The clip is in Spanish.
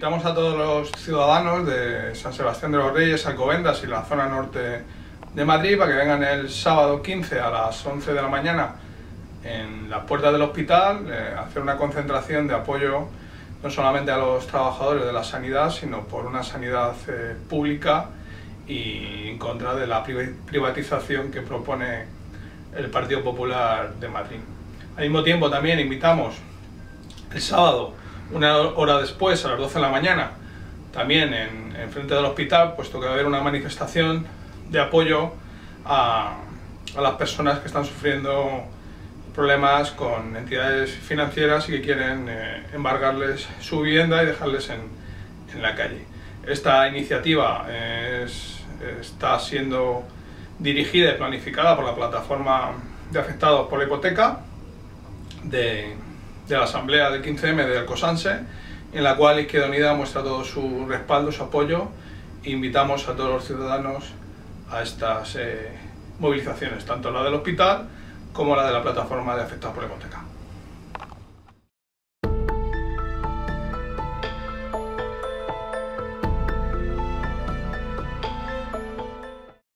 Invitamos a todos los ciudadanos de San Sebastián de los Reyes, Alcobendas y la zona norte de Madrid para que vengan el sábado 15 a las 11 de la mañana en las puertas del hospital eh, hacer una concentración de apoyo no solamente a los trabajadores de la sanidad, sino por una sanidad eh, pública y en contra de la privatización que propone el Partido Popular de Madrid. Al mismo tiempo también invitamos el sábado una hora después, a las 12 de la mañana, también en, frente del hospital, puesto que va a haber una manifestación de apoyo a, las personas que están sufriendo problemas con entidades financieras y que quieren eh, embargarles su vivienda y dejarles en, en la calle. Esta iniciativa está siendo dirigida y planificada por la plataforma de afectados por la hipoteca de, de la Asamblea del 15M de Alcosanse, en la cual Izquierda Unida muestra todo su respaldo, su apoyo e invitamos a todos los ciudadanos a estas eh, movilizaciones, tanto la del hospital como la de la plataforma de afectados por la hipoteca.